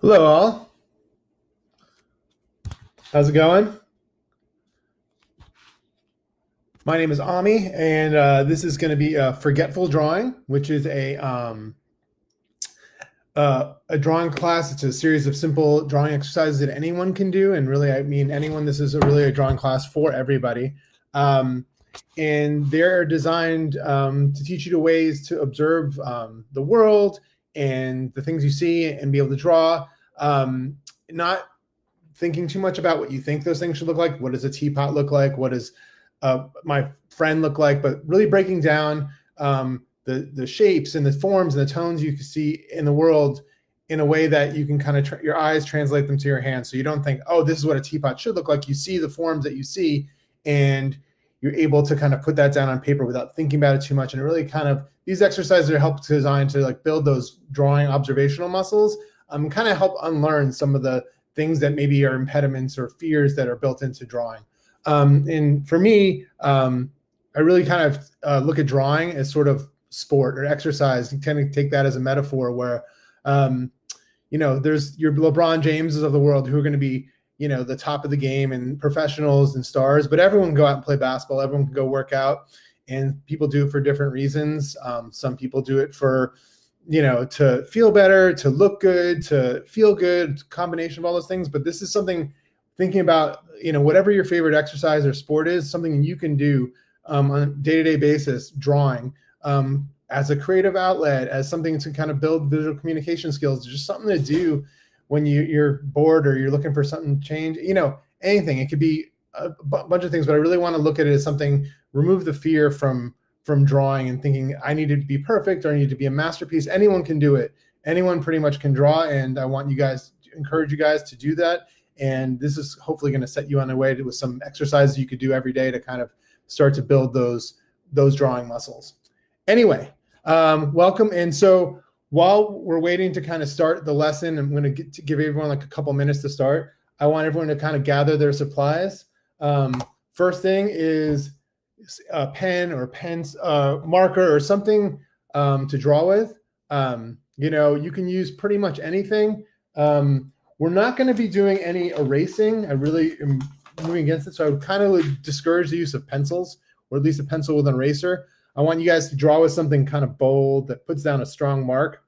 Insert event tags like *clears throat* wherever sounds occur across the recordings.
Hello, all. How's it going? My name is Ami, and uh, this is going to be a forgetful drawing, which is a um, uh, a drawing class. It's a series of simple drawing exercises that anyone can do, and really, I mean anyone. This is a really a drawing class for everybody, um, and they're designed um, to teach you the ways to observe um, the world and the things you see and be able to draw. Um, not thinking too much about what you think those things should look like. What does a teapot look like? What does uh, my friend look like? But really breaking down um, the the shapes and the forms and the tones you can see in the world in a way that you can kind of your eyes translate them to your hands. So you don't think, oh, this is what a teapot should look like. You see the forms that you see, and you're able to kind of put that down on paper without thinking about it too much. And it really kind of these exercises are help designed to like build those drawing observational muscles, um, kind of help unlearn some of the things that maybe are impediments or fears that are built into drawing. Um, and for me, um, I really kind of uh, look at drawing as sort of sport or exercise. You tend to take that as a metaphor where, um, you know, there's your LeBron Jameses of the world who are going to be you know the top of the game and professionals and stars but everyone go out and play basketball. Everyone can go work out and people do it for different reasons. Um, some people do it for you know to feel better to look good to feel good combination of all those things. But this is something thinking about you know whatever your favorite exercise or sport is something you can do um, on a day-to-day basis drawing um, as a creative outlet as something to kind of build visual communication skills just something to do when you, you're bored or you're looking for something to change, you know, anything. It could be a b- bunch of things, but I really want to look at it as something, remove the fear from from drawing and thinking I need to be perfect or I need to be a masterpiece. Anyone can do it. Anyone pretty much can draw. And I want you guys encourage you guys to do that. And this is hopefully going to set you on a way to, with some exercises you could do every day to kind of start to build those those drawing muscles. Anyway, um, welcome. And so while we're waiting to kind of start the lesson, I'm going to, to give everyone like a couple minutes to start. I want everyone to kind of gather their supplies. Um, first thing is a pen or pens, uh, marker or something um, to draw with. Um, you know, you can use pretty much anything. Um, we're not going to be doing any erasing. I really am moving against it. So I would kind of discourage the use of pencils or at least a pencil with an eraser. I want you guys to draw with something kind of bold that puts down a strong mark.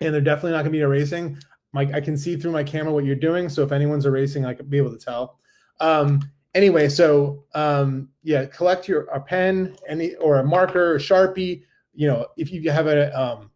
And they're definitely not going to be erasing. Mike, I can see through my camera what you're doing. So if anyone's erasing, I could be able to tell. Um, anyway, so um, yeah, collect your a pen, any or a marker, or sharpie. You know, if you have a um,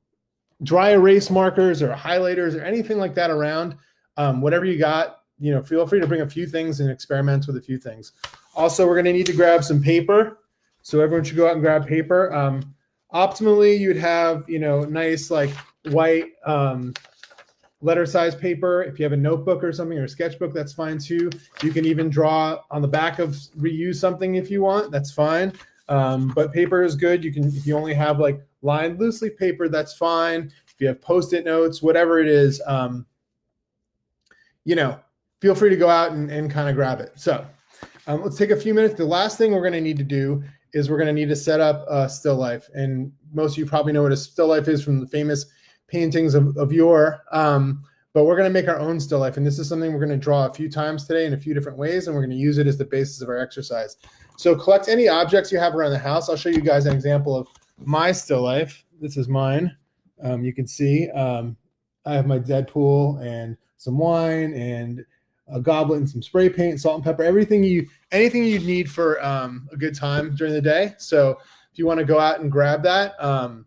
dry erase markers or highlighters or anything like that around, um, whatever you got, you know, feel free to bring a few things and experiment with a few things. Also, we're going to need to grab some paper. So everyone should go out and grab paper. Um, optimally, you'd have you know nice like white um, letter size paper. If you have a notebook or something or a sketchbook, that's fine too. You can even draw on the back of reuse something if you want. That's fine. Um, but paper is good. You can if you only have like lined loosely paper, that's fine. If you have post-it notes, whatever it is, um, you know, feel free to go out and, and kind of grab it. So um, let's take a few minutes. The last thing we're going to need to do is we're going to need to set up a still life. And most of you probably know what a still life is from the famous paintings of, of yore. Um, but we're going to make our own still life. And this is something we're going to draw a few times today in a few different ways. And we're going to use it as the basis of our exercise. So collect any objects you have around the house. I'll show you guys an example of my still life. This is mine. Um, you can see um, I have my Deadpool and some wine and a goblet and some spray paint, salt and pepper, everything you anything you need for um, a good time during the day. So if you want to go out and grab that, um,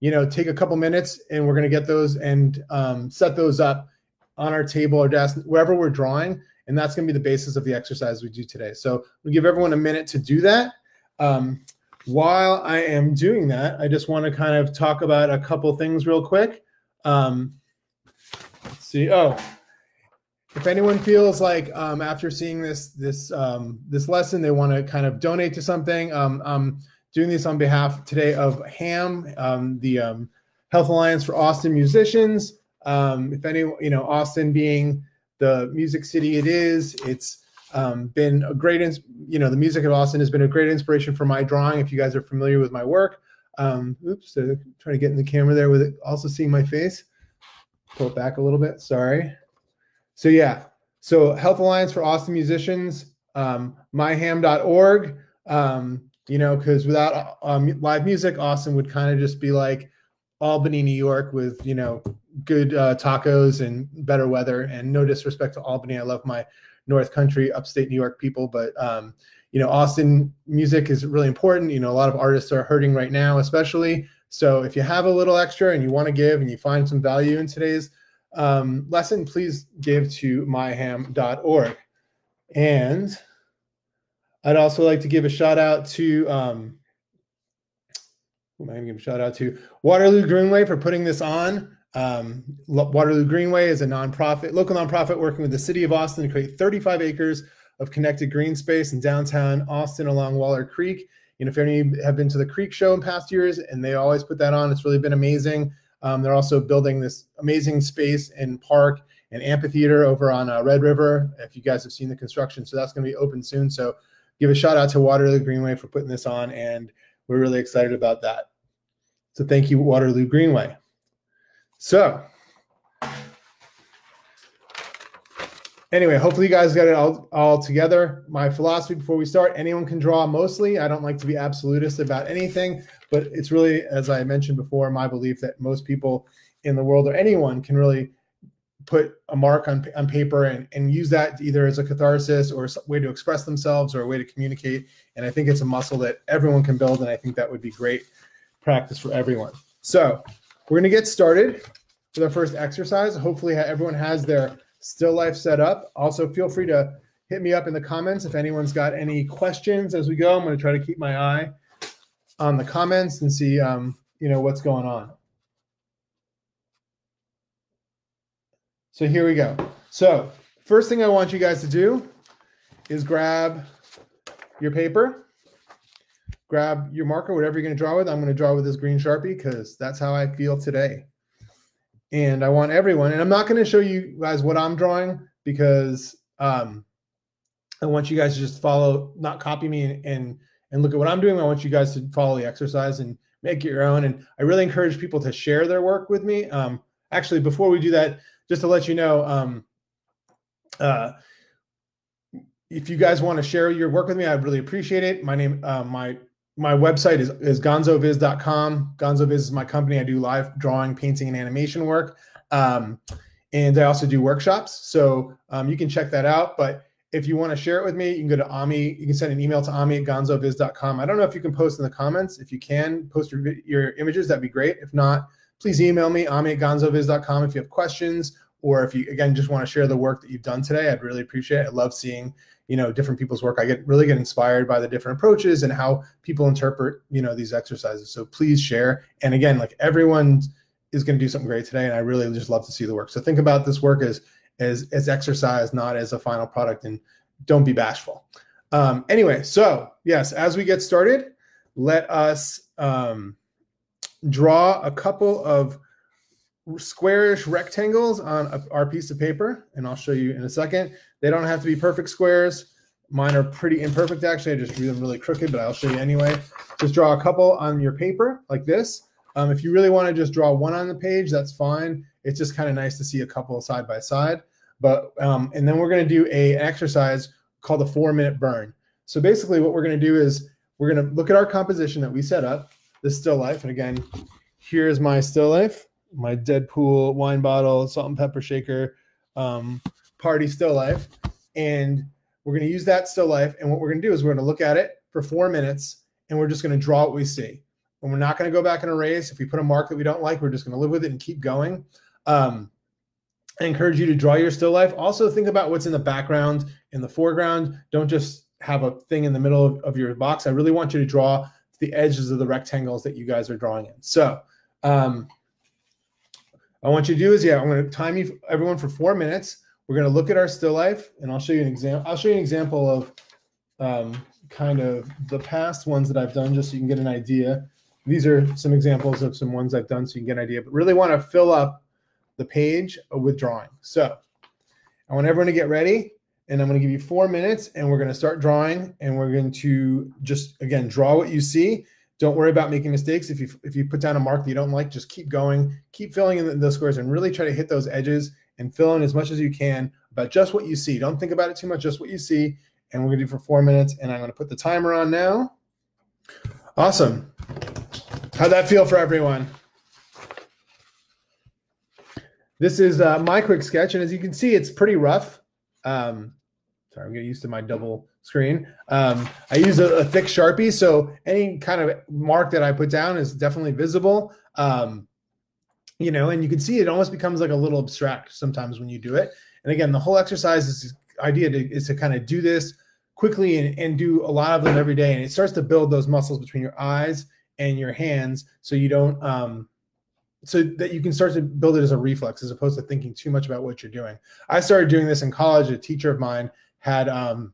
you know, take a couple minutes and we're going to get those and um, set those up on our table or desk, wherever we're drawing. And that's going to be the basis of the exercise we do today. So we give everyone a minute to do that. Um, while I am doing that, I just want to kind of talk about a couple things real quick. Um, let's see. Oh, if anyone feels like um, after seeing this this um, this lesson they want to kind of donate to something um, i'm doing this on behalf today of ham um, the um, health alliance for austin musicians um, if any you know austin being the music city it is it's been a great you know the music of austin has been a great inspiration for my drawing if you guys are familiar with my work oops so trying to get in the camera there with it also seeing my face pull it back a little bit. Sorry. So yeah, so Health Alliance for Austin Musicians, um, myham.org. Um, you know, because without um, live music, Austin would kind of just be like Albany, New York, with you know good uh, tacos and better weather. And no disrespect to Albany, I love my North Country, upstate New York people, but um, you know, Austin music is really important. You know, a lot of artists are hurting right now, especially. So if you have a little extra and you want to give and you find some value in today's um, lesson, please give to myham.org. And I'd also like to give a shout out to um, who am I going to give a shout out to? Waterloo Greenway for putting this on. Um, Waterloo Greenway is a nonprofit, local nonprofit working with the city of Austin to create 35 acres of connected green space in downtown Austin along Waller Creek. You know, if any have been to the Creek Show in past years, and they always put that on, it's really been amazing. Um, they're also building this amazing space and park and amphitheater over on uh, Red River. If you guys have seen the construction, so that's going to be open soon. So give a shout out to Waterloo Greenway for putting this on, and we're really excited about that. So thank you, Waterloo Greenway. So anyway, hopefully you guys got it all, all together. My philosophy before we start, anyone can draw mostly. I don't like to be absolutist about anything, but it's really, as I mentioned before, my belief that most people in the world or anyone can really put a mark on, on paper and, and use that either as a catharsis or a way to express themselves or a way to communicate. And I think it's a muscle that everyone can build. And I think that would be great practice for everyone. So we're going to get started with our first exercise. Hopefully everyone has their still life set up. Also feel free to hit me up in the comments if anyone's got any questions as we go. I'm going to try to keep my eye on the comments and see, um, you know, what's going on. So here we go. So first thing I want you guys to do is grab your paper, grab your marker, whatever you're going to draw with. I'm going to draw with this green Sharpie because that's how I feel today. And I want everyone, and I'm not going to show you guys what I'm drawing because um, I want you guys to just follow, not copy me and, and, and look at what I'm doing. I want you guys to follow the exercise and make it your own. And I really encourage people to share their work with me. Um, actually, before we do that, just to let you know, um, uh, if you guys want to share your work with me, I'd really appreciate it. My name, uh, my my website is, is gonzoviz.com. Gonzoviz is my company. I do live drawing, painting, and animation work. Um, and I also do workshops. So um, you can check that out. But if you want to share it with me, you can go to Ami. You can send an email to Ami at gonzoviz.com. I don't know if you can post in the comments. If you can post your, your images, that'd be great. If not, please email me, ami at gonzoviz.com if you have questions or if you, again, just want to share the work that you've done today. I'd really appreciate it. I love seeing, you know, different people's work. I get really get inspired by the different approaches and how people interpret, you know, these exercises. So please share. And again, like everyone is going to do something great today. And I really just love to see the work. So think about this work as, as, as exercise, not as a final product and don't be bashful. Um, anyway, so yes, as we get started, let us, um, draw a couple of squarish rectangles on a, our piece of paper, and I'll show you in a second. They don't have to be perfect squares. Mine are pretty imperfect, actually. I just drew them really crooked, but I'll show you anyway. Just draw a couple on your paper like this. Um, if you really want to just draw one on the page, that's fine. It's just kind of nice to see a couple side by side. But um, and then we're going to do a, exercise called the four minute burn. So basically, what we're going to do is we're going to look at our composition that we set up this still life. And again, here's my still life, my Deadpool wine bottle, salt and pepper shaker, um, party still life. And we're going to use that still life. And what we're going to do is we're going to look at it for four minutes and we're just going to draw what we see. And we're not going to go back and erase. If we put a mark that we don't like, we're just going to live with it and keep going. Um, I encourage you to draw your still life. Also, think about what's in the background, in the foreground. Don't just have a thing in the middle of, of your box. I really want you to draw the edges of the rectangles that you guys are drawing in. So um, I want you to do is, yeah, I'm going to time you everyone for four minutes. We're going to look at our still life, and I'll show you an example. I'll show you an example of um, kind of the past ones that I've done, just so you can get an idea. These are some examples of some ones I've done, so you can get an idea. But really want to fill up the page with drawing. So I want everyone to get ready and I'm going to give you four minutes and we're going to start drawing and we're going to just, again, draw what you see. don't worry about making mistakes. If you if you put down a mark that you don't like, just keep going, keep filling in those squares, and really try to hit those edges and fill in as much as you can about just what you see. Don't think about it too much, just what you see. And we're gonna do for four minutes, and I'm gonna put the timer on now. Awesome. How'd that feel for everyone? This is uh, my quick sketch, and as you can see, it's pretty rough. Um, sorry, I'm getting used to my double screen. Um, I use a, a, thick Sharpie, so any kind of mark that I put down is definitely visible. Um, you know, and you can see it almost becomes like a little abstract sometimes when you do it. And again, the whole exercise is idea to, is to kind of do this quickly and, and do a lot of them every day. And it starts to build those muscles between your eyes and your hands so you don't um, so that you can start to build it as a reflex as opposed to thinking too much about what you're doing. I started doing this in college. A teacher of mine had um,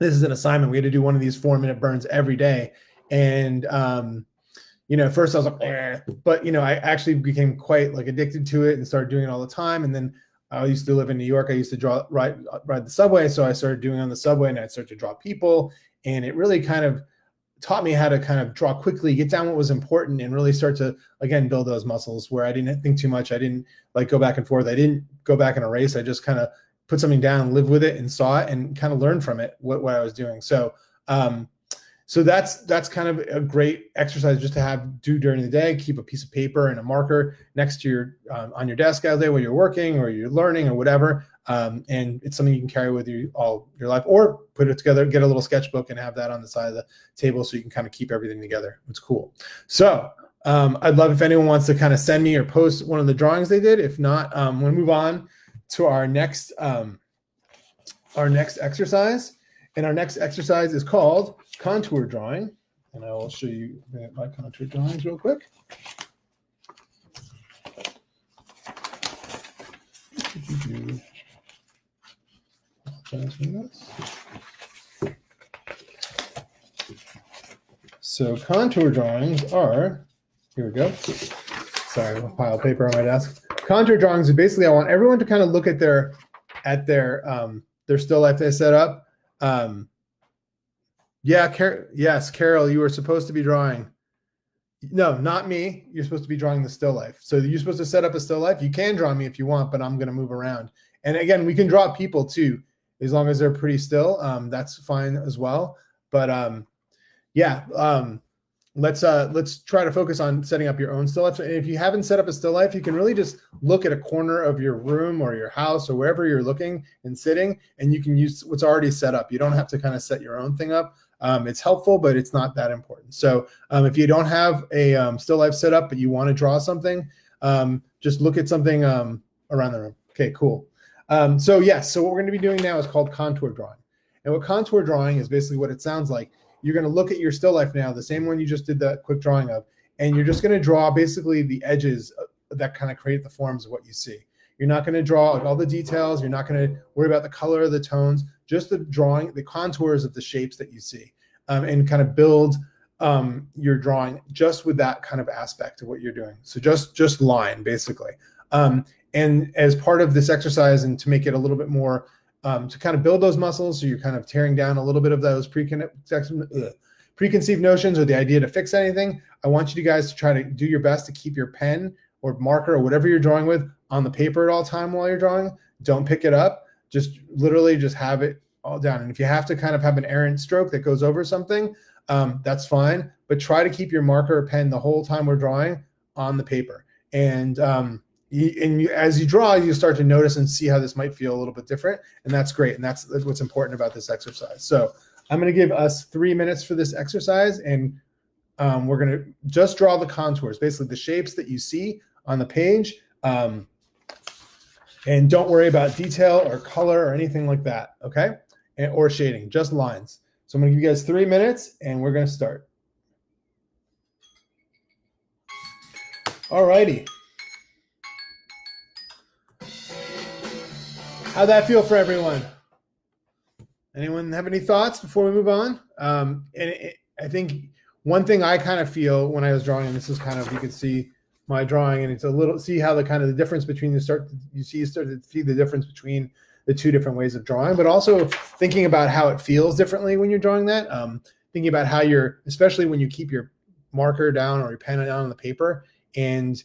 this is an assignment. We had to do one of these four minute burns every day, and um, you know, at first I was like, eh. but you know, I actually became quite like addicted to it and started doing it all the time. And then I used to live in New York. I used to draw ride ride the subway, so I started doing on the subway, and I started to draw people, and it really kind of taught me how to kind of draw quickly, get down what was important, and really start to again build those muscles where I didn't think too much. I didn't like go back and forth. I didn't go back and erase. I just kind of put something down, live with it, and saw it, and kind of learn from it what, what I was doing. So, um, so that's that's kind of a great exercise just to have do during the day. Keep a piece of paper and a marker next to your um, on your desk all day while you're working or you're learning or whatever. Um, and it's something you can carry with you all your life, or put it together, get a little sketchbook, and have that on the side of the table so you can kind of keep everything together. It's cool. So um, I'd love if anyone wants to kind of send me or post one of the drawings they did. If not, um, we'll move on to our next um, our next exercise. And our next exercise is called contour drawing. And I will show you my contour drawings real quick. So contour drawings are, here we go. Sorry, a pile of paper on my desk. Contour drawings are basically I want everyone to kind of look at their at their um their still life they set up. Um yeah, Car- yes, Carol, you were supposed to be drawing. No, not me. You're supposed to be drawing the still life. So you're supposed to set up a still life. You can draw me if you want, but I'm going to move around. And again, we can draw people too, as long as they're pretty still. Um, that's fine as well. But um, yeah, um, let's uh let's try to focus on setting up your own still life. And if you haven't set up a still life, you can really just look at a corner of your room or your house or wherever you're looking and sitting, and you can use what's already set up. You don't have to kind of set your own thing up. Um, it's helpful, but it's not that important. So um, if you don't have a um, still life set up, but you want to draw something, um, just look at something um, around the room. Okay, cool. Um, so yes, so what we're going to be doing now is called contour drawing. And what contour drawing is basically what it sounds like you're going to look at your still life now, the same one you just did that quick drawing of, and you're just going to draw basically the edges that kind of create the forms of what you see. You're not going to draw like all the details. You're not going to worry about the color of the tones, just the drawing, the contours of the shapes that you see, um, and kind of build um, your drawing just with that kind of aspect of what you're doing. So just just line basically. Um, and as part of this exercise, and to make it a little bit more um, to kind of build those muscles. So you're kind of tearing down a little bit of those preconceived notions or the idea to fix anything. I want you guys to try to do your best to keep your pen or marker or whatever you're drawing with on the paper at all time while you're drawing. Don't pick it up. Just literally just have it all down. And if you have to kind of have an errant stroke that goes over something, um, that's fine. But try to keep your marker or pen the whole time we're drawing on the paper. And um, you, and you, as you draw, you start to notice and see how this might feel a little bit different, and that's great. And that's, that's what's important about this exercise. So I'm going to give us three minutes for this exercise, and um, we're going to just draw the contours, basically the shapes that you see on the page. Um, and don't worry about detail or color or anything like that, okay? And, or shading, just lines. So I'm going to give you guys three minutes, and we're going to start. All righty. How'd that feel for everyone? Anyone have any thoughts before we move on? Um, and it, I think one thing I kind of feel when I was drawing, and this is kind of you can see my drawing, and it's a little see how the kind of the difference between the start you see you start to see the difference between the two different ways of drawing, but also thinking about how it feels differently when you're drawing that. Um, thinking about how you're, especially when you keep your marker down or your pen down on the paper and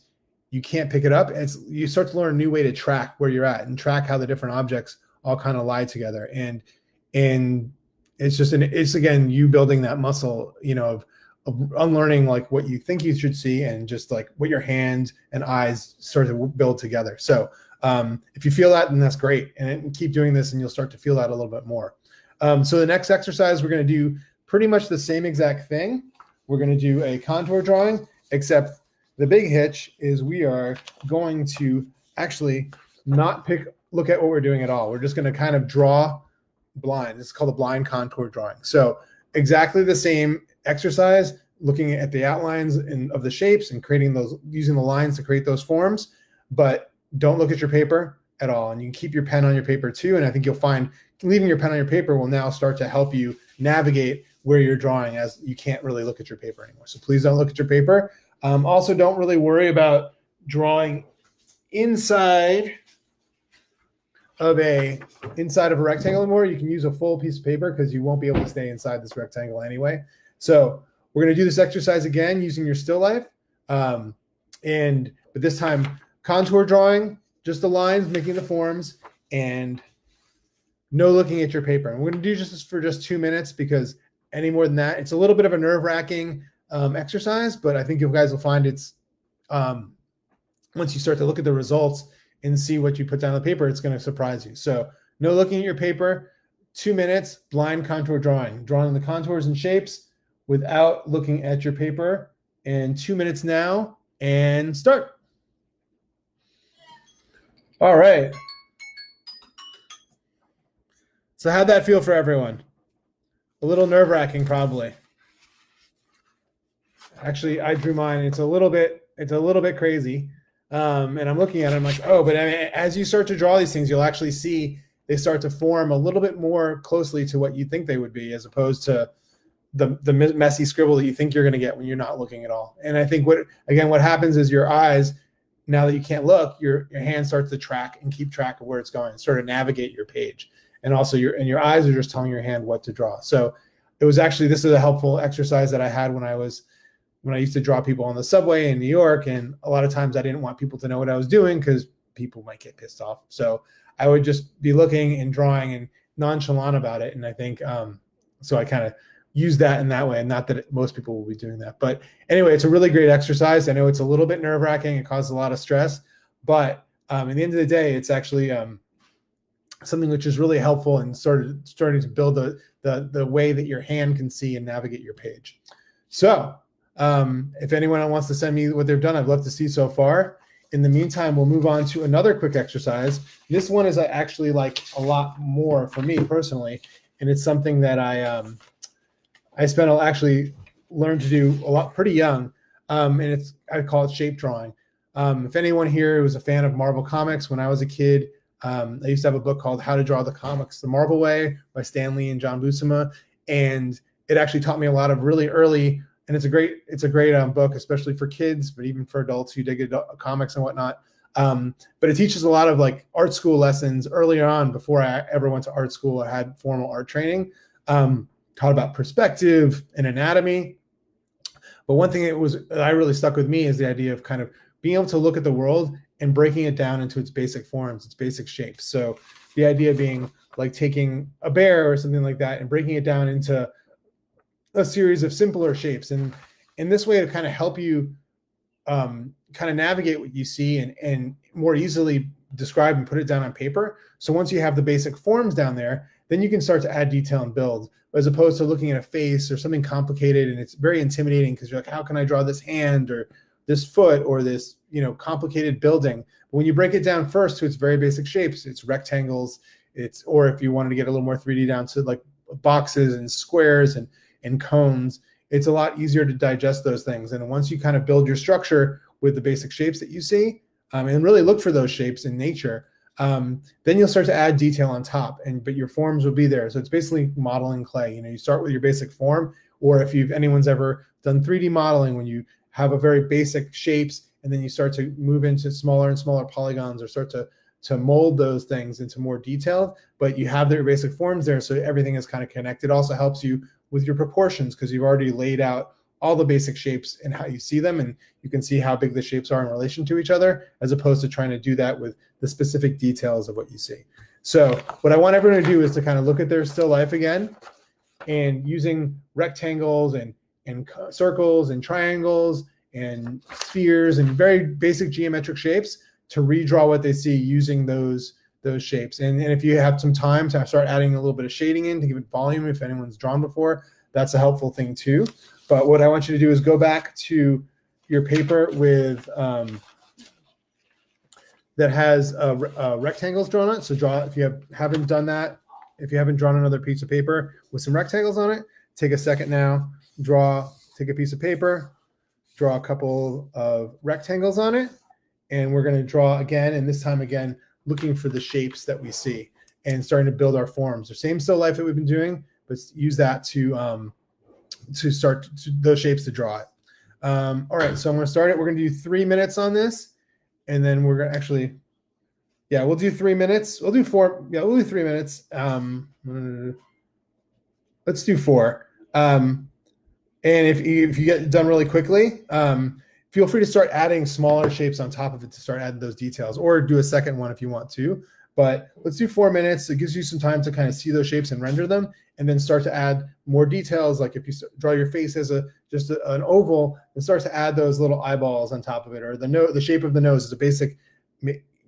you can't pick it up, it's you start to learn a new way to track where you're at and track how the different objects all kind of lie together. And and it's just an it's again you building that muscle, you know, of, of unlearning like what you think you should see and just like what your hands and eyes start to build together. So um, if you feel that, then that's great, and keep doing this, and you'll start to feel that a little bit more. Um, so the next exercise, we're going to do pretty much the same exact thing. We're going to do a contour drawing, except the big hitch is we are going to actually not pick, look at what we're doing at all. We're just going to kind of draw blind. It's called a blind contour drawing. So exactly the same exercise, looking at the outlines and of the shapes and creating those, using the lines to create those forms, but don't look at your paper at all. And you can keep your pen on your paper too. And I think you'll find leaving your pen on your paper will now start to help you navigate where you're drawing as you can't really look at your paper anymore. So please don't look at your paper. Um, also, don't really worry about drawing inside of a inside of a rectangle anymore. You can use a full piece of paper because you won't be able to stay inside this rectangle anyway. So we're going to do this exercise again using your still life. Um, and but this time contour drawing, just the lines, making the forms, and no looking at your paper. And we're going to do just for just two minutes because any more than that, it's a little bit of a nerve wracking um, exercise, but I think you guys will find it's um, once you start to look at the results and see what you put down on the paper, it's going to surprise you. So no looking at your paper, two minutes, blind contour drawing, drawing the contours and shapes without looking at your paper. And two minutes now, and start. All right. So how'd that feel for everyone? A little nerve wracking, probably. Actually, I drew mine. It's a little bit, it's a little bit crazy. Um, and I'm looking at it, I'm like, oh, but I mean, as you start to draw these things, you'll actually see they start to form a little bit more closely to what you think they would be, as opposed to the the messy scribble that you think you're going to get when you're not looking at all. And I think what again, what happens is your eyes now that you can't look, your your hand starts to track and keep track of where it's going, sort of navigate your page. And also your and your eyes are just telling your hand what to draw. So it was actually this is a helpful exercise that I had when I was when I used to draw people on the subway in New York. And a lot of times I didn't want people to know what I was doing because people might get pissed off. So I would just be looking and drawing and nonchalant about it. And I think um, so I kind of use that in that way. And not that it, most people will be doing that. But anyway, it's a really great exercise. I know it's a little bit nerve wracking. It causes a lot of stress. But um, at the end of the day, it's actually um, something which is really helpful and started starting to build the, the, the way that your hand can see and navigate your page. So um, if anyone wants to send me what they've done, I'd love to see so far. In the meantime, we'll move on to another quick exercise. This one is I actually like a lot more for me personally, and it's something that I um, I spent actually learned to do a lot pretty young, um, and it's I call it shape drawing. Um, if anyone here was a fan of Marvel Comics when I was a kid, um, I used to have a book called How to Draw the Comics the Marvel Way by Stan Lee and John Buscema, and it actually taught me a lot of really early. And it's a great it's a great um, book, especially for kids, but even for adults who dig adult, comics and whatnot. Um, but it teaches a lot of like art school lessons earlier on before I ever went to art school or had formal art training. Um, taught about perspective and anatomy. But one thing that was that I really stuck with me is the idea of kind of being able to look at the world and breaking it down into its basic forms, its basic shapes. So the idea being like taking a bear or something like that and breaking it down into a series of simpler shapes. And in this way to kind of help you um, kind of navigate what you see and, and more easily describe and put it down on paper. So once you have the basic forms down there, then you can start to add detail and build as opposed to looking at a face or something complicated and it's very intimidating because you're like how can i draw this hand or this foot or this you know complicated building but when you break it down first to its very basic shapes it's rectangles it's or if you wanted to get a little more 3d down to like boxes and squares and and cones it's a lot easier to digest those things. And once you kind of build your structure with the basic shapes that you see um, and really look for those shapes in nature um, then you'll start to add detail on top and but your forms will be there. So it's basically modeling clay. You know you start with your basic form or if you've anyone's ever done 3d modeling when you have a very basic shapes and then you start to move into smaller and smaller polygons or start to to mold those things into more detail but you have their basic forms there so everything is kind of connected. Also helps you with your proportions because you've already laid out all the basic shapes and how you see them and you can see how big the shapes are in relation to each other as opposed to trying to do that with the specific details of what you see. So what i want everyone to do is to kind of look at their still life again and using rectangles and and circles and triangles and spheres and very basic geometric shapes to redraw what they see using those those shapes. And, and if you have some time to start adding a little bit of shading in to give it volume, if anyone's drawn before, that's a helpful thing too. But what I want you to do is go back to your paper with um, that has uh, uh, rectangles drawn on it. So draw if you have, haven't done that, if you haven't drawn another piece of paper with some rectangles on it, take a second now, draw, take a piece of paper, draw a couple of rectangles on it, and we're going to draw again, and this time again, looking for the shapes that we see and starting to build our forms. The same still life that we've been doing, but use that to um, to start to, those shapes to draw it. Um, all right, so I'm going to start it. We're going to do three minutes on this, and then we're going to actually, yeah, we'll do three minutes. We'll do four. Yeah, we'll do three minutes. Um, let's do four. Um, and if if you get done really quickly, um, feel free to start adding smaller shapes on top of it to start adding those details or do a second one if you want to. But let's do four minutes. It gives you some time to kind of see those shapes and render them and then start to add more details. Like if you draw your face as a just a, an oval and start to add those little eyeballs on top of it or the no, the shape of the nose is a basic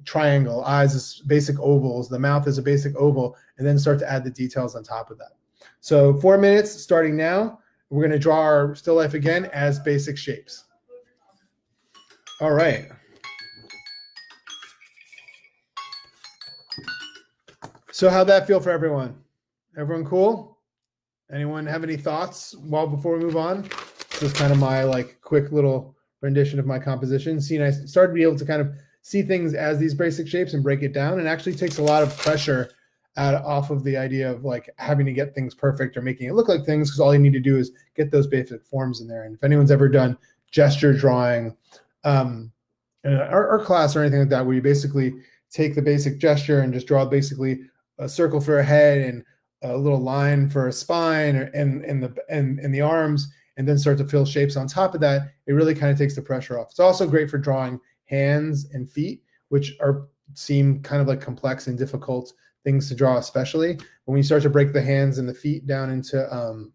triangle, eyes is basic ovals, the mouth is a basic oval, and then start to add the details on top of that. So four minutes starting now. We're going to draw our still life again as basic shapes. All right. So how'd that feel for everyone? Everyone cool? Anyone have any thoughts while before we move on? This is kind of my like quick little rendition of my composition. See, I started to be able to kind of see things as these basic shapes and break it down. And actually takes a lot of pressure out off of the idea of like having to get things perfect or making it look like things because all you need to do is get those basic forms in there. And if anyone's ever done gesture drawing um, our, our class or anything like that, where you basically take the basic gesture and just draw basically a circle for a head and a little line for a spine or, and, and the and, and the arms and then start to fill shapes on top of that it really kind of takes the pressure off. It's also great for drawing hands and feet which are seem kind of like complex and difficult things to draw especially when you start to break the hands and the feet down into um,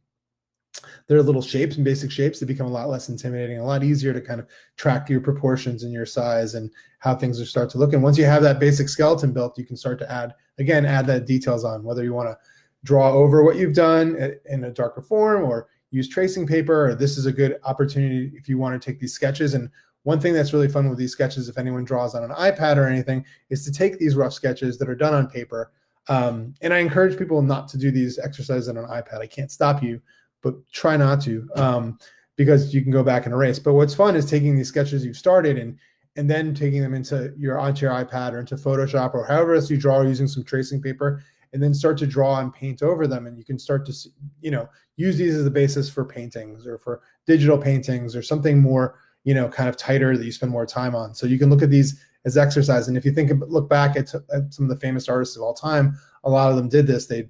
their little shapes and basic shapes, they become a lot less intimidating, a lot easier to kind of track your proportions and your size and how things are start to look. And once you have that basic skeleton built, you can start to add, again, add that details on whether you want to draw over what you've done in a darker form or use tracing paper, or this is a good opportunity if you want to take these sketches. And one thing that's really fun with these sketches, if anyone draws on an iPad or anything, is to take these rough sketches that are done on paper. Um, and I encourage people not to do these exercises on an iPad. I can't stop you, but try not to um, because you can go back and erase. But what's fun is taking these sketches you've started and and then taking them into your onto your iPad or into Photoshop or however else you draw using some tracing paper and then start to draw and paint over them. And you can start to you know use these as the basis for paintings or for digital paintings or something more you know kind of tighter that you spend more time on. So you can look at these as exercise. And if you think look back at, at some of the famous artists of all time a lot of them did this. They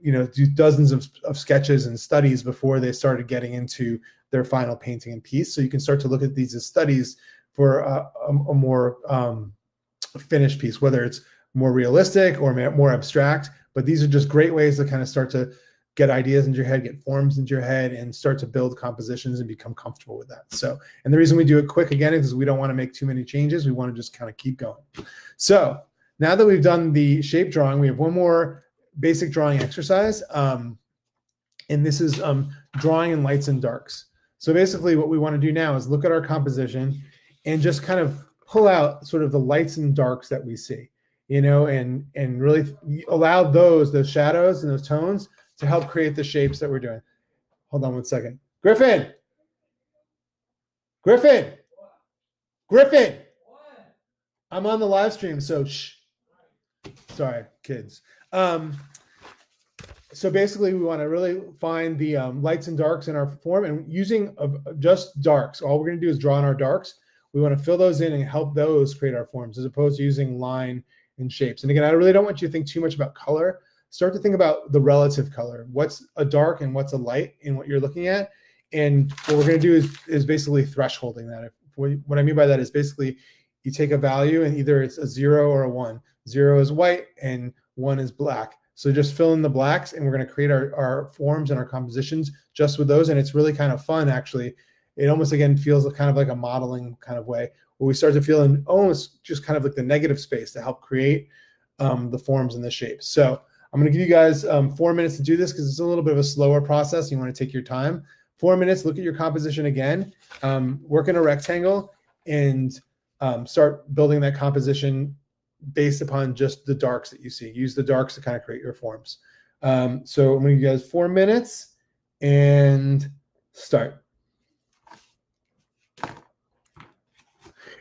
you know do dozens of, of sketches and studies before they started getting into their final painting and piece. So you can start to look at these as studies for a, a, a more um, finished piece whether it's more realistic or more abstract. But these are just great ways to kind of start to get ideas into your head get forms into your head and start to build compositions and become comfortable with that. So and the reason we do it quick again is we don't want to make too many changes. We want to just kind of keep going. So now that we've done the shape drawing we have one more basic drawing exercise. Um, and this is um, drawing in lights and darks. So basically what we want to do now is look at our composition and just kind of pull out sort of the lights and darks that we see, you know, and, and really allow those, those shadows and those tones to help create the shapes that we're doing. Hold on one second. Griffin. Griffin. Griffin. I'm on the live stream, so shh. Sorry, kids. Um, so basically, we want to really find the um, lights and darks in our form and using uh, just darks. All we're going to do is draw in our darks. We want to fill those in and help those create our forms as opposed to using line and shapes. And again, I really don't want you to think too much about color. Start to think about the relative color. What's a dark and what's a light in what you're looking at. And what we're going to do is, is basically thresholding that. If, What I mean by that is basically you take a value and either it's a zero or a one. Zero is white and one is black. So just fill in the blacks and we're going to create our, our forms and our compositions just with those. And it's really kind of fun, actually. It almost, again, feels kind of like a modeling kind of way where we start to feel in almost just kind of like the negative space to help create um, the forms and the shapes. So I'm going to give you guys um, four minutes to do this because it's a little bit of a slower process. You want to take your time. Four minutes, look at your composition again, um, work in a rectangle, and um, start building that composition based upon just the darks that you see. Use the darks to kind of create your forms. Um, so I'm going to give you guys four minutes and start.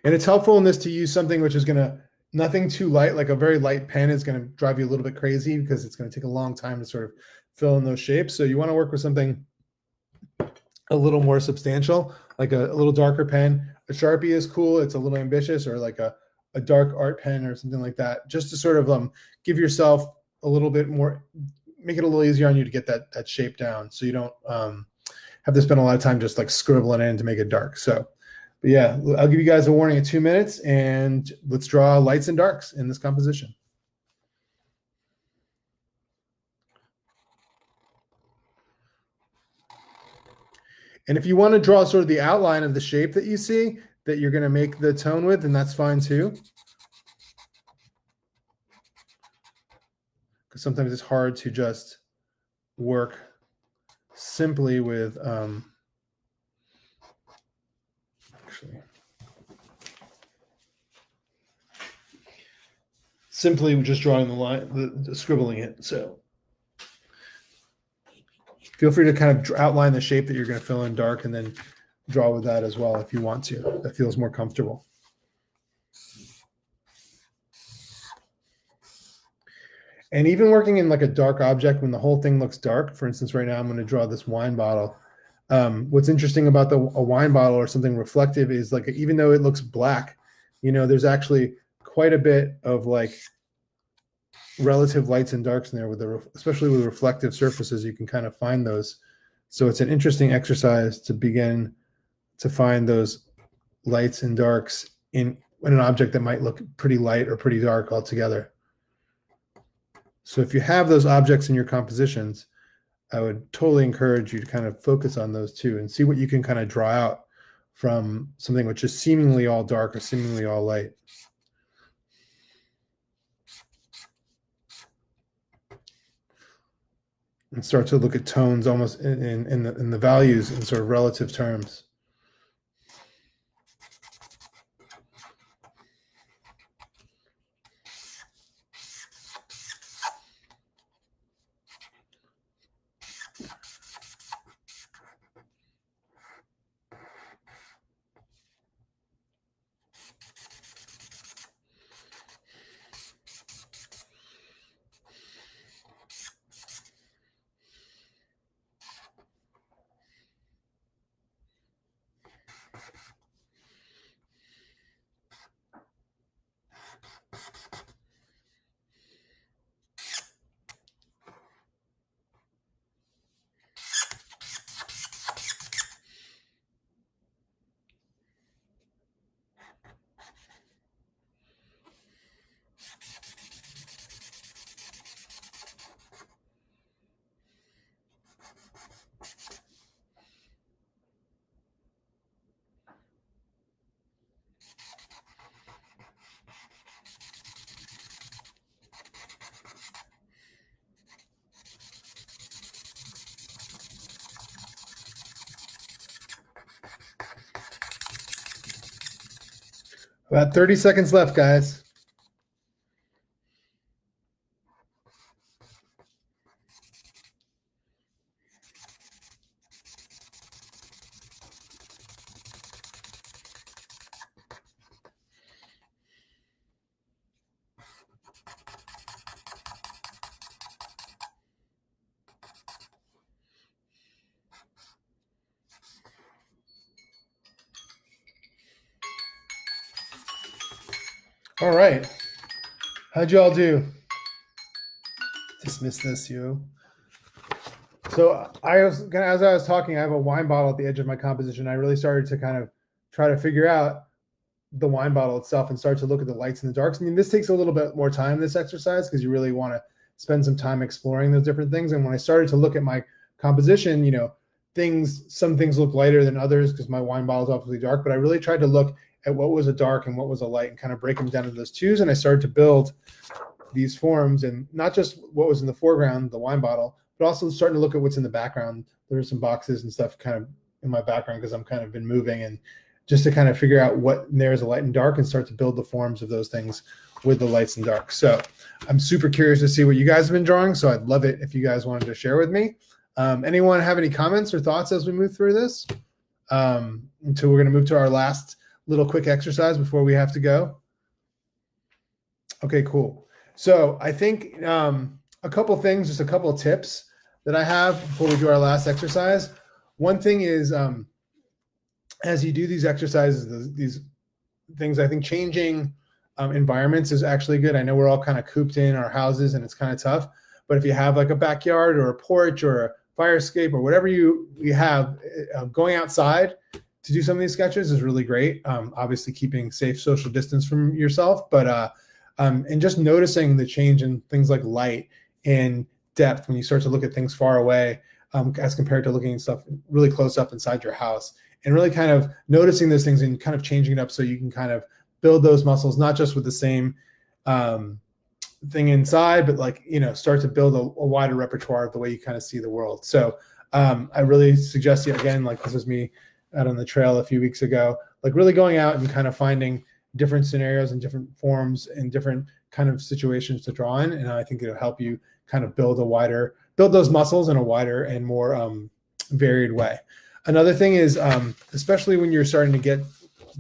And it's helpful in this to use something which is going to nothing too light, like a very light pen is going to drive you a little bit crazy because it's going to take a long time to sort of fill in those shapes. So you want to work with something a little more substantial, like a, a little darker pen. A Sharpie is cool. It's a little ambitious or like a, a dark art pen or something like that, just to sort of um, give yourself a little bit more, make it a little easier on you to get that, that shape down. So you don't um, have to spend a lot of time just like scribbling in to make it dark. So but yeah, I'll give you guys a warning in two minutes and let's draw lights and darks in this composition. And if you want to draw sort of the outline of the shape that you see that you're going to make the tone with, then that's fine too. Because sometimes it's hard to just work simply with um, actually. Simply just drawing the line, the, the scribbling it. So feel free to kind of outline the shape that you're going to fill in dark and then draw with that as well if you want to. That feels more comfortable. And even working in like a dark object when the whole thing looks dark, for instance, right now I'm going to draw this wine bottle um, what's interesting about the a wine bottle or something reflective is like even though it looks black, you know, there's actually quite a bit of like relative lights and darks in there with the especially with reflective surfaces you can kind of find those so it's an interesting exercise to begin to find those lights and darks in, in an object that might look pretty light or pretty dark altogether so if you have those objects in your compositions I would totally encourage you to kind of focus on those two and see what you can kind of draw out from something which is seemingly all dark or seemingly all light. And start to look at tones almost in, in, in, the, in the values in sort of relative terms. About 30 seconds left, guys. How'd y'all do? Dismiss this, you. So I was gonna, as I was talking, I have a wine bottle at the edge of my composition. I really started to kind of try to figure out the wine bottle itself and start to look at the lights and the darks. I mean, this takes a little bit more time, this exercise, because you really want to spend some time exploring those different things. And when I started to look at my composition, you know, things, some things look lighter than others because my wine bottle is obviously dark, but I really tried to look at what was a dark and what was a light and kind of break them down into those twos. And I started to build these forms and not just what was in the foreground, the wine bottle, but also starting to look at what's in the background. There are some boxes and stuff kind of in my background because I'm kind of been moving and just to kind of figure out what there's a light and dark and start to build the forms of those things with the lights and dark. So I'm super curious to see what you guys have been drawing. So I'd love it if you guys wanted to share with me. Um, anyone have any comments or thoughts as we move through this? Um, until we're going to move to our last little quick exercise before we have to go. Okay, cool. So I think um, a couple things, just a couple of tips that I have before we do our last exercise. One thing is um, as you do these exercises, these things, I think changing um, environments is actually good. I know we're all kind of cooped in our houses and it's kind of tough, but if you have like a backyard or a porch or a fire escape or whatever you you have, uh, going outside to do some of these sketches is really great. Um, obviously, keeping safe social distance from yourself, but uh, um, and just noticing the change in things like light and depth when you start to look at things far away um, as compared to looking at stuff really close up inside your house and really kind of noticing those things and kind of changing it up so you can kind of build those muscles not just with the same um, thing inside but like you know start to build a, a, wider repertoire of the way you kind of see the world so um, i really suggest you again like this is me out on the trail a few weeks ago like really going out and kind of finding different scenarios and different forms and different kind of situations to draw in and i think it'll help you kind of build a wider build those muscles in a wider and more um, varied way Another thing is, um, especially when you're starting to get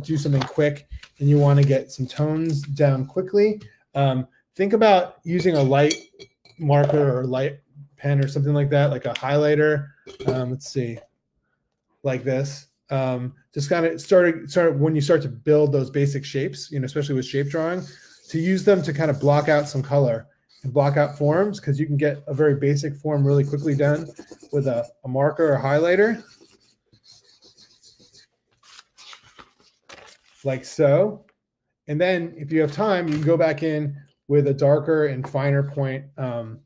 do something quick and you want to get some tones down quickly, um, think about using a light marker or light pen or something like that, like a highlighter. Um, let's see, like this. Um, just kind of start start when you start to build those basic shapes, you know, especially with shape drawing, to use them to kind of block out some color and block out forms because you can get a very basic form really quickly done with a, a marker or highlighter. like so. And then if you have time, you can go back in with a darker and finer point um,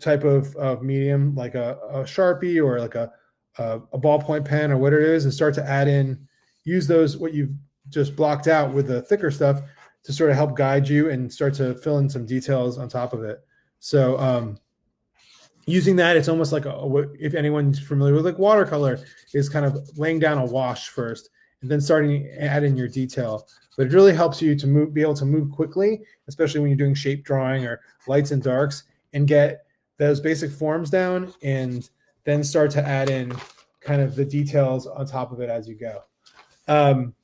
type of, of medium, like a, a Sharpie or like a, a, a ballpoint pen or whatever it is, and start to add in, use those, what you've just blocked out with the thicker stuff to sort of help guide you and start to fill in some details on top of it. So um, using that, it's almost like a, if anyone's familiar with like watercolor, is kind of laying down a wash first and then starting to add in your detail. But it really helps you to move, be able to move quickly, especially when you're doing shape drawing or lights and darks, and get those basic forms down, and then start to add in kind of the details on top of it as you go. Um,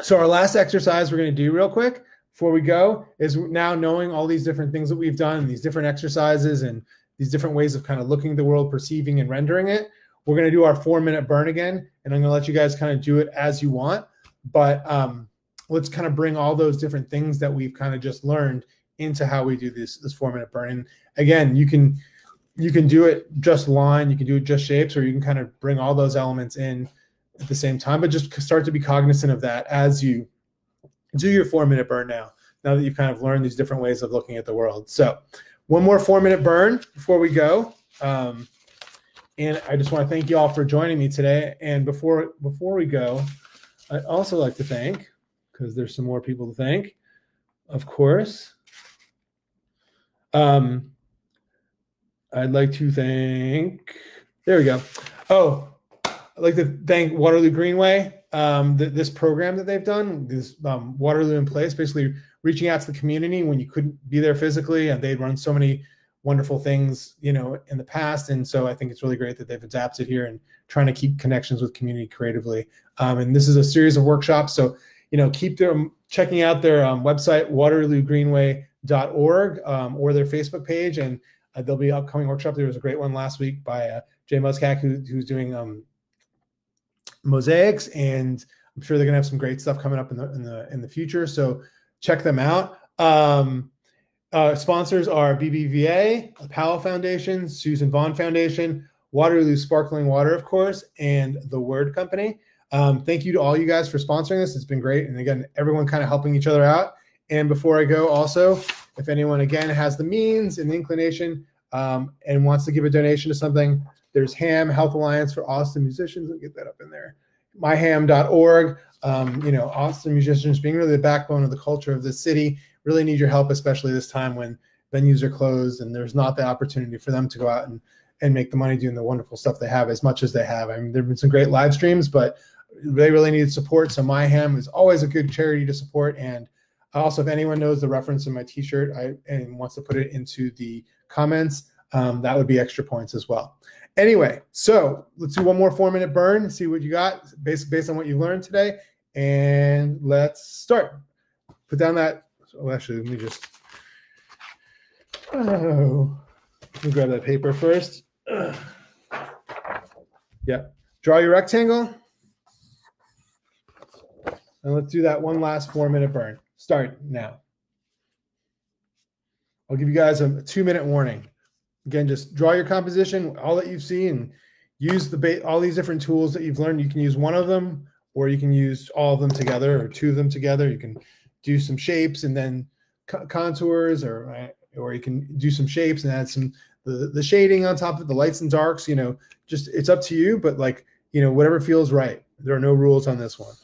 so our last exercise we're going to do real quick before we go is now knowing all these different things that we've done, these different exercises, and these different ways of kind of looking at the world, perceiving and rendering it. We're going to do our four minute burn again, and I'm going to let you guys kind of do it as you want. But um, let's kind of bring all those different things that we've kind of just learned into how we do this this four minute burn. And again, you can you can do it just line, you can do it just shapes, or you can kind of bring all those elements in at the same time. But just start to be cognizant of that as you do your four minute burn now. Now that you've kind of learned these different ways of looking at the world. So one more four minute burn before we go. Um, and I just want to thank you all for joining me today. And before before we go, I'd also like to thank, because there's some more people to thank, of course. Um, I'd like to thank. There we go. Oh, I'd like to thank Waterloo Greenway. Um, th- this program that they've done, this um, Waterloo in Place, basically reaching out to the community when you couldn't be there physically, and they'd run so many wonderful things, you know, in the past. And so I think it's really great that they've adapted here and trying to keep connections with community creatively. Um, and this is a series of workshops. So, you know, keep them checking out their um, website, waterloogreenway.org um, or their Facebook page. And uh, there'll be upcoming workshop. There was a great one last week by uh, Jay Muscat, who, who's doing um, mosaics. And I'm sure they're going to have some great stuff coming up in the, in the, in the future. So check them out. Um, Uh, sponsors are BBVA, the Powell Foundation, Susan Vaughan Foundation, Waterloo Sparkling Water, of course, and the Word Company. Um, thank you to all you guys for sponsoring this. It's been great. And again, everyone kind of helping each other out. And before I go, also, if anyone again has the means and the inclination um, and wants to give a donation to something, there's HAAM Health Alliance for Austin musicians. I'll get that up in there. Myhaam.org. Um, you know, Austin musicians being really the backbone of the culture of this city really need your help, especially this time when venues are closed and there's not the opportunity for them to go out and and make the money doing the wonderful stuff they have as much as they have. I mean, there've been some great live streams, but they really need support. So MyHAAM is always a good charity to support. And also, if anyone knows the reference in my T-shirt I, and wants to put it into the comments, um, that would be extra points as well. Anyway, so let's do one more four-minute burn. See what you got based based on what you learned today, and let's start. Put down that. Oh, actually, let me just. Oh, let me grab that paper first. *clears throat* Yeah. Draw your rectangle. And let's do that one last four minute burn. Start now. I'll give you guys a two minute warning. Again, just draw your composition, all that you've seen, use the ba- all these different tools that you've learned. You can use one of them, or you can use all of them together, or two of them together. You can do some shapes and then co- contours, or uh, or you can do some shapes and add some the the shading on top of the lights and darks. You know, just it's up to you. But like you know, whatever feels right. There are no rules on this one.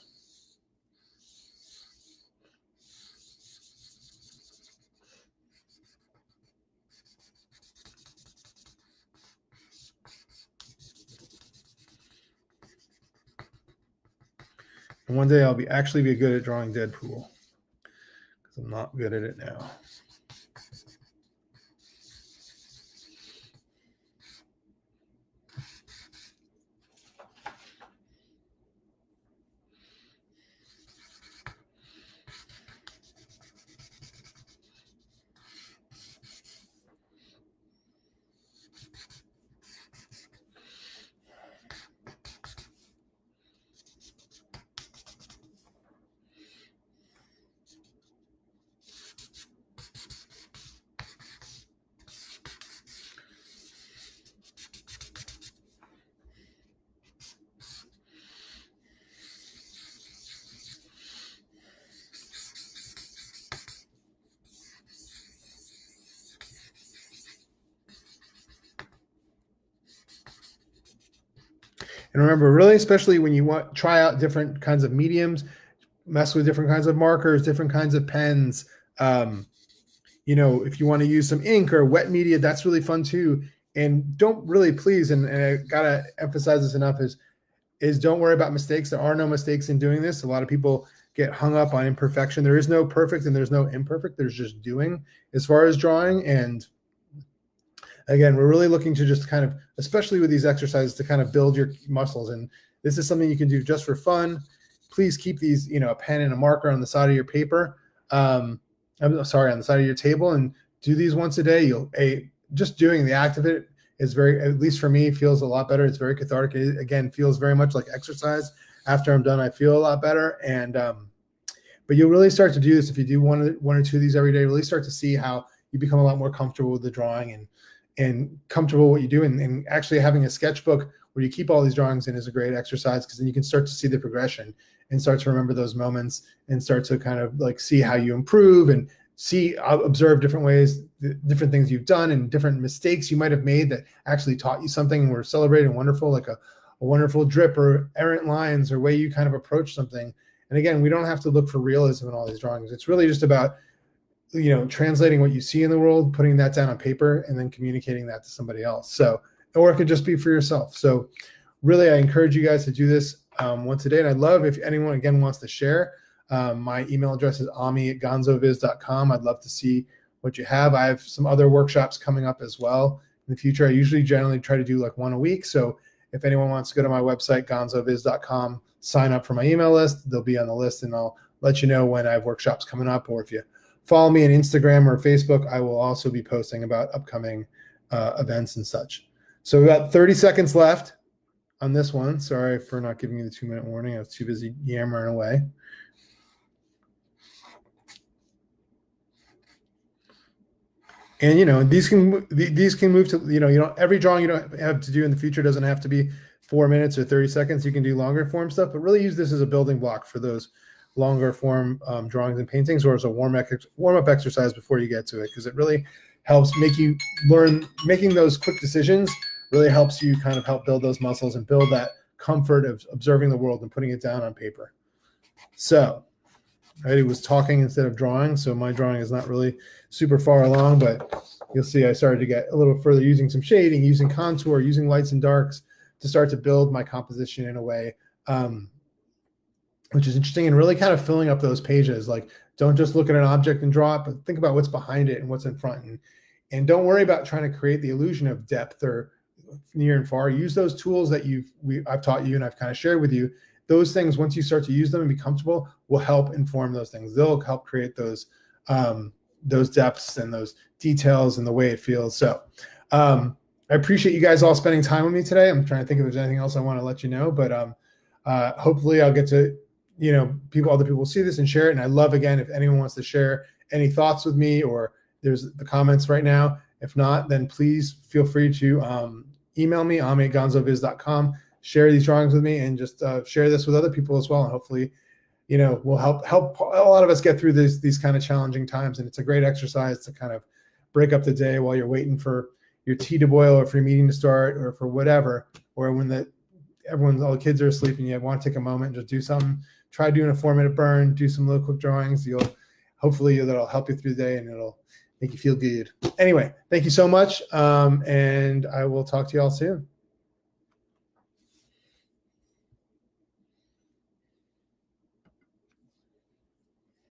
And one day I'll be actually be good at drawing Deadpool because I'm not good at it now. Remember, really, especially when you want try out different kinds of mediums, mess with different kinds of markers, different kinds of pens. Um, you know, if you want to use some ink or wet media, that's really fun too. And don't really please, and, and I gotta emphasize this enough is is don't worry about mistakes. There are no mistakes in doing this. A lot of people get hung up on imperfection. There is no perfect and there's no imperfect. There's just doing as far as drawing. And again, we're really looking to just kind of, especially with these exercises, to kind of build your muscles. And this is something you can do just for fun. Please keep these, you know, a pen and a marker on the side of your paper. Um, I'm sorry, on the side of your table, and do these once a day. You'll a just doing the act of it is very, at least for me, feels a lot better. It's very cathartic. It, again, feels very much like exercise. After I'm done, I feel a lot better. And um, but you'll really start to do this if you do one one or two of these every day. Really start to see how you become a lot more comfortable with the drawing and and comfortable what you do. And, and actually having a sketchbook where you keep all these drawings in is a great exercise because then you can start to see the progression and start to remember those moments and start to kind of like see how you improve and see observe different ways different things you've done and different mistakes you might have made that actually taught you something and were celebrated and wonderful like a, a wonderful drip or errant lines or way you kind of approach something. And again we don't have to look for realism in all these drawings. It's really just about you know translating what you see in the world putting that down on paper and then communicating that to somebody else. So or it could just be for yourself. So really i encourage you guys to do this um, once a day. And i'd love if anyone again wants to share um, my email address is ami at gonzoviz.com i'd love to see what you have. I have some other workshops coming up as well. In the future i usually generally try to do like one a week. So if anyone wants to go to my website gonzoviz.com sign up for my email list they'll be on the list and i'll let you know when i have workshops coming up or if you follow me on Instagram or Facebook. I will also be posting about upcoming uh, events and such. So we've got 30 seconds left on this one. Sorry for not giving you the two minute warning. I was too busy yammering away. and you know these can these can move to you know you know every drawing you don't have to do in the future doesn't have to be four minutes or 30 seconds you can do longer form stuff but really use this as a building block for those longer form um, drawings and paintings or as a warm ex- warm up exercise before you get to it because it really helps make you learn making those quick decisions really helps you kind of help build those muscles and build that comfort of observing the world and putting it down on paper. So I was talking instead of drawing, so my drawing is not really super far along, but you'll see I started to get a little further using some shading, using contour, using lights and darks to start to build my composition in a way um, which is interesting and really kind of filling up those pages. Like, don't just look at an object and draw it, but think about what's behind it and what's in front. And, and don't worry about trying to create the illusion of depth or near and far. Use those tools that you've we, I've taught you and I've kind of shared with you those things once you start to use them and be comfortable will help inform those things they'll help create those um, those depths and those details and the way it feels so um, i appreciate you guys all spending time with me today i'm trying to think if there's anything else i want to let you know but um, uh, hopefully i'll get to you know people other people will see this and share it and i love again if anyone wants to share any thoughts with me or there's the comments right now if not then please feel free to um, email me ami share these drawings with me and just uh, share this with other people as well. And hopefully, you know, will help help a lot of us get through these these kind of challenging times. And it's a great exercise to kind of break up the day while you're waiting for your tea to boil or for your meeting to start or for whatever, or when the everyone's all the kids are asleep and you want to take a moment and just do something. Try doing a four minute burn, do some little quick drawings. You'll hopefully that'll help you through the day and it'll make you feel good. Anyway, thank you so much. Um, and I will talk to you all soon.